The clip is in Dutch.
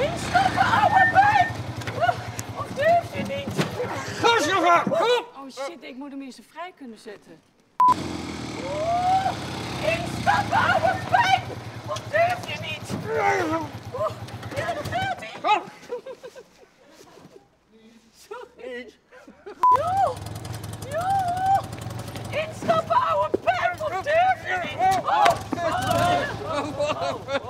Instappen, oude pijn! Oh, of durf je niet? Ga jongen! Kom! Oh shit, ik moet hem eerst vrij kunnen zetten. Oh, Instappen, oude pijn! Of durf je niet? Ja, dat gaat hij! Kom! Sorry. Jo! Instappen, oude pijn! Of durf je niet? Oh! oh. oh. oh.